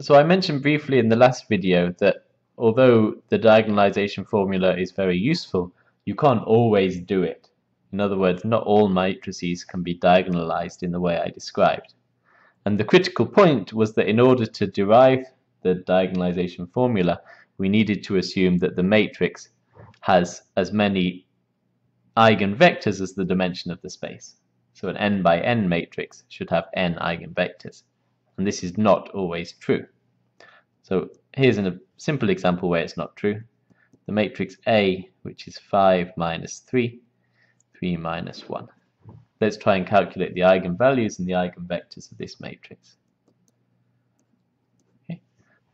so I mentioned briefly in the last video that although the diagonalization formula is very useful, you can't always do it. In other words, not all matrices can be diagonalized in the way I described. And the critical point was that in order to derive the diagonalization formula, we needed to assume that the matrix has as many eigenvectors as the dimension of the space. So an n by n matrix should have n eigenvectors. And this is not always true. So here's a simple example where it's not true. The matrix A, which is 5 minus 3, 3 minus 1. Let's try and calculate the eigenvalues and the eigenvectors of this matrix. Okay.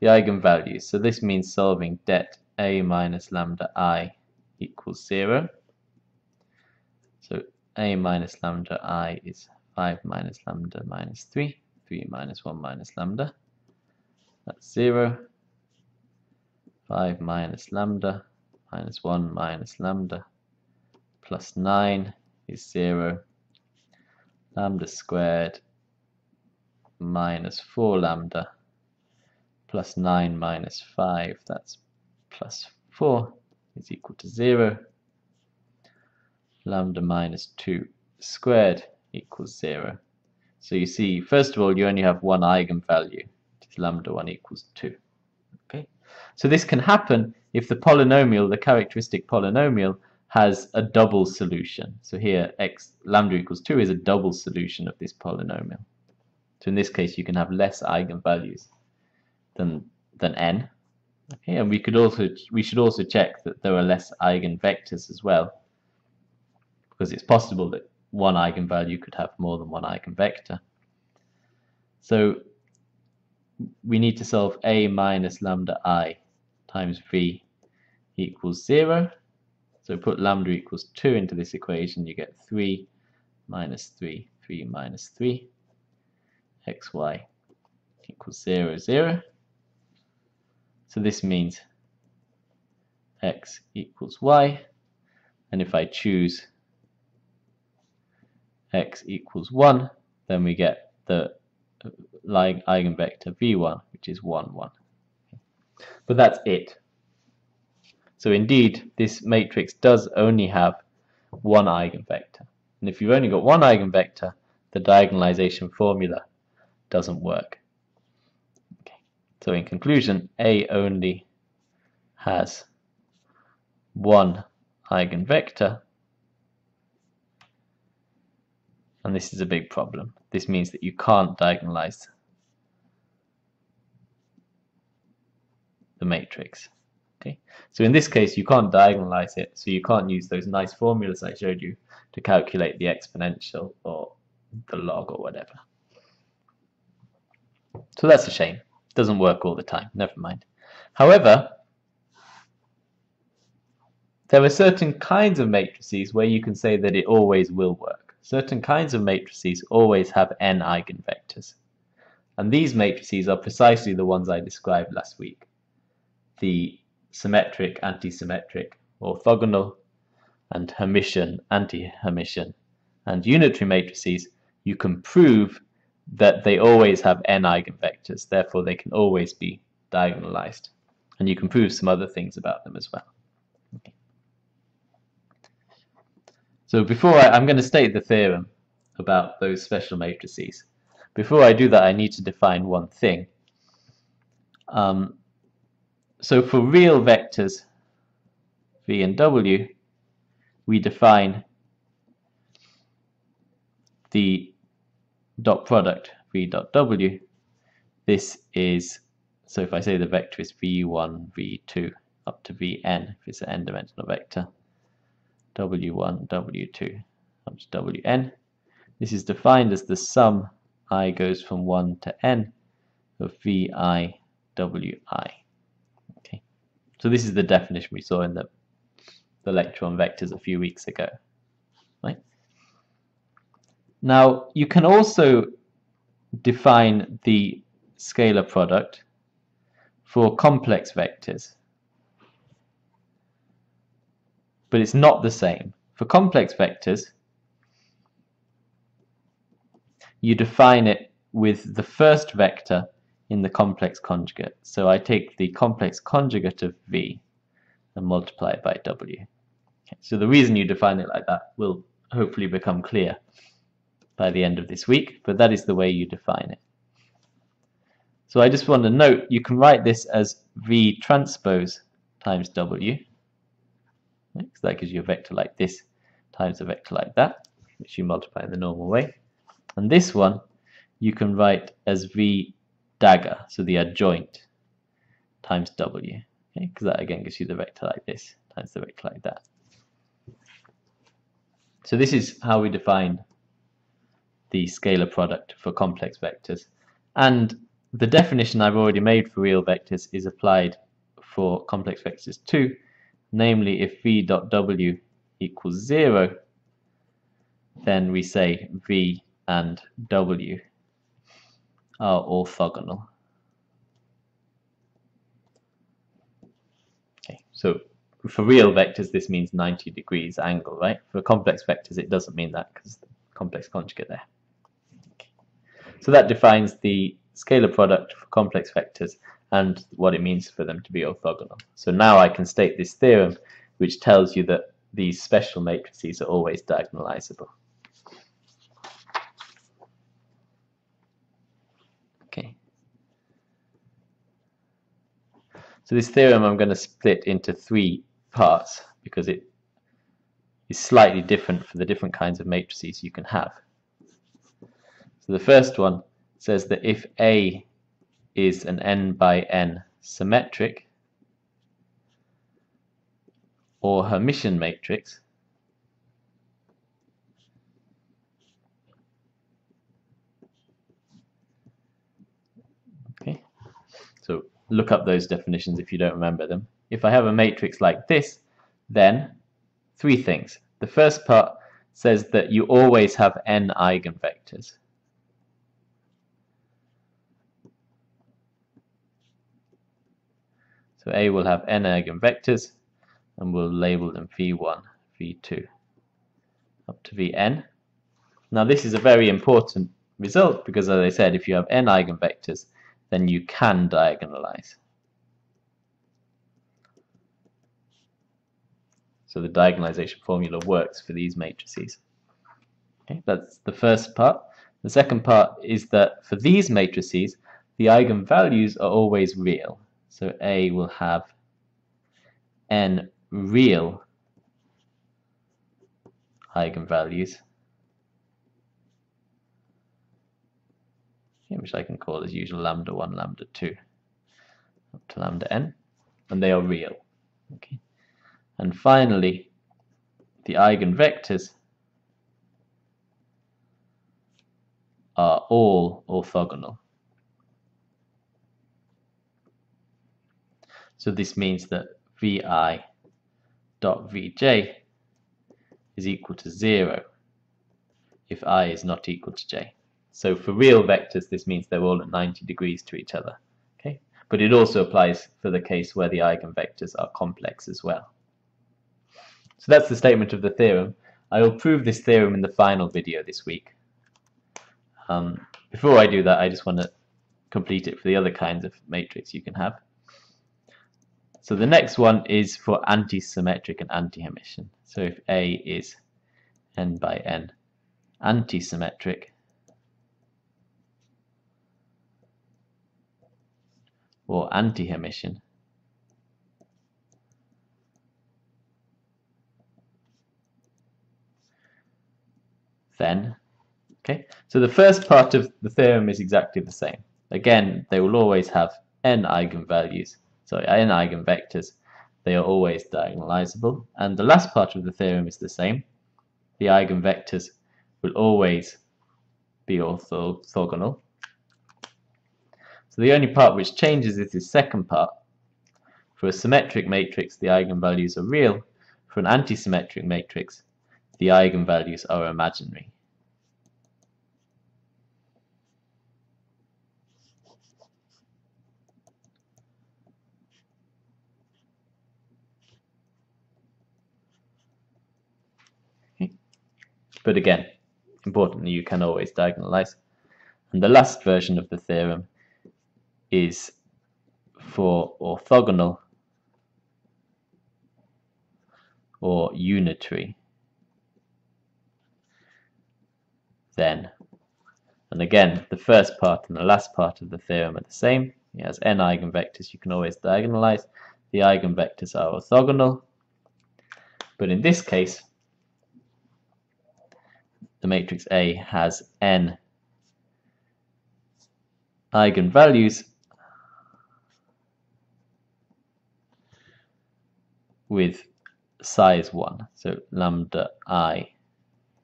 The eigenvalues. So this means solving det A minus lambda I equals 0. So A minus lambda I is 5 minus lambda minus 3, 3 minus 1 minus lambda. That's 0. 5 minus lambda minus 1 minus lambda plus 9 is 0 lambda squared minus 4 lambda plus 9 minus 5, that's plus 4 is equal to 0. Lambda minus 2 squared equals 0. So you see, first of all, you only have one eigenvalue, which is lambda 1 equals 2. Okay, So this can happen if the polynomial, the characteristic polynomial, has a double solution. So here x lambda equals 2 is a double solution of this polynomial. So in this case you can have less eigenvalues than than n. Okay, and we could also we should also check that there are less eigenvectors as well. Because it's possible that one eigenvalue could have more than one eigenvector. So we need to solve a minus lambda i times v equals 0 so put lambda equals 2 into this equation, you get 3 minus 3, 3 minus 3, xy equals 0, 0. So this means x equals y, and if I choose x equals 1, then we get the eigenvector v1, which is 1, 1. But that's it. So indeed, this matrix does only have one eigenvector. And if you've only got one eigenvector, the diagonalization formula doesn't work. Okay. So in conclusion, A only has one eigenvector. And this is a big problem. This means that you can't diagonalize the matrix. Okay, so in this case you can't diagonalize it, so you can't use those nice formulas I showed you to calculate the exponential or the log or whatever. So that's a shame. It doesn't work all the time. Never mind. However, there are certain kinds of matrices where you can say that it always will work. Certain kinds of matrices always have n eigenvectors. And these matrices are precisely the ones I described last week. The symmetric, anti-symmetric, orthogonal, and Hermitian, anti-Hermitian, and unitary matrices, you can prove that they always have n eigenvectors, therefore they can always be diagonalized. And you can prove some other things about them as well. So before I, I'm going to state the theorem about those special matrices. Before I do that, I need to define one thing. Um, so for real vectors v and w, we define the dot product v dot w. This is, so if I say the vector is v1, v2, up to vn, if it's an n-dimensional vector, w1, w2, up to wn. This is defined as the sum i goes from 1 to n of vi, wi. So this is the definition we saw in the, the lecture on vectors a few weeks ago. Right? Now, you can also define the scalar product for complex vectors. But it's not the same. For complex vectors, you define it with the first vector in the complex conjugate. So I take the complex conjugate of v and multiply it by w. Okay, so the reason you define it like that will hopefully become clear by the end of this week, but that is the way you define it. So I just want to note you can write this as v transpose times w. Right? So that gives you a vector like this times a vector like that, which you multiply in the normal way. And this one you can write as v dagger, so the adjoint, times w. Okay, because that again gives you the vector like this times the vector like that. So this is how we define the scalar product for complex vectors. And the definition I've already made for real vectors is applied for complex vectors too, namely if v dot w equals 0, then we say v and w are orthogonal. Okay, so for real vectors this means 90 degrees angle, right? For complex vectors it doesn't mean that because the complex conjugate there. So that defines the scalar product for complex vectors and what it means for them to be orthogonal. So now I can state this theorem which tells you that these special matrices are always diagonalizable. Okay. So this theorem I'm going to split into three parts because it is slightly different for the different kinds of matrices you can have. So the first one says that if A is an n by n symmetric or Hermitian matrix, okay, so look up those definitions if you don't remember them. If I have a matrix like this, then three things. The first part says that you always have n eigenvectors. So A will have n eigenvectors and we'll label them v1, v2 up to vn. Now this is a very important result because as I said if you have n eigenvectors then you can diagonalize. So the diagonalization formula works for these matrices. Okay, that's the first part. The second part is that for these matrices the eigenvalues are always real. So A will have n real eigenvalues, which I can call as usual lambda 1, lambda 2, up to lambda n, and they are real. Okay. And finally, the eigenvectors are all orthogonal. So this means that vi dot vj is equal to 0 if i is not equal to j. So for real vectors, this means they're all at 90 degrees to each other. Okay, But it also applies for the case where the eigenvectors are complex as well. So that's the statement of the theorem. I will prove this theorem in the final video this week. Um, before I do that, I just want to complete it for the other kinds of matrix you can have. So the next one is for antisymmetric and anti-Hermitian. So if A is n by n antisymmetric, or anti-Hermitian, then okay. So the first part of the theorem is exactly the same. Again they will always have n eigenvalues sorry, n eigenvectors, they are always diagonalizable. And the last part of the theorem is the same. The eigenvectors will always be orthogonal. So the only part which changes is the second part. For a symmetric matrix, the eigenvalues are real. For an antisymmetric matrix, the eigenvalues are imaginary. But again, importantly, you can always diagonalize. And the last version of the theorem is for orthogonal or unitary. Then and again the first part and the last part of the theorem are the same. It has n eigenvectors. You can always diagonalize. The eigenvectors are orthogonal. But in this case the matrix A has n eigenvalues with size 1. So lambda i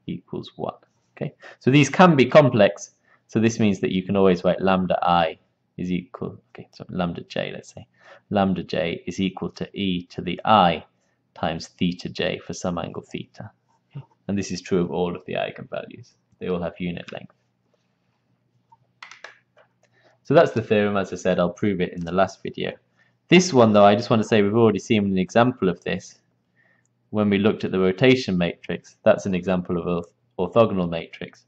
equals 1. Okay, so these can be complex. So this means that you can always write lambda i is equal, okay, so lambda j, let's say. Lambda j is equal to e to the i times theta j for some angle theta. And this is true of all of the eigenvalues. They all have unit length. So that's the theorem, as I said, I'll prove it in the last video. This one, though, I just want to say we've already seen an example of this when we looked at the rotation matrix. That's an example of an orthogonal matrix.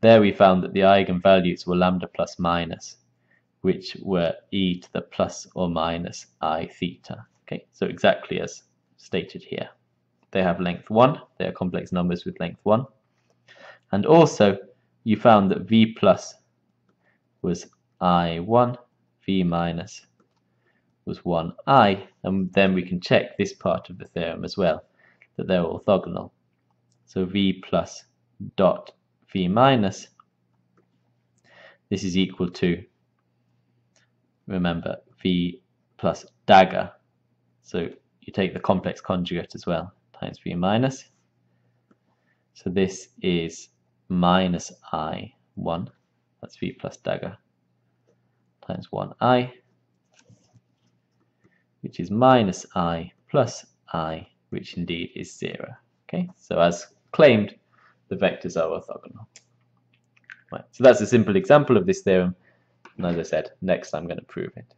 There we found that the eigenvalues were lambda plus minus, which were e to the plus or minus i theta. Okay, so exactly as stated here. They have length 1, they are complex numbers with length 1. And also, you found that v plus was i1, v minus was 1i, and then we can check this part of the theorem as well, that they're orthogonal. So v plus dot v minus, this is equal to, remember, v plus dagger. So you take the complex conjugate as well, times v minus. So this is minus i1, that's v plus dagger, times 1i which is minus i plus i, which indeed is 0. Okay, so as claimed, the vectors are orthogonal. Right, so that's a simple example of this theorem, and as I said, next I'm going to prove it.